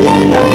la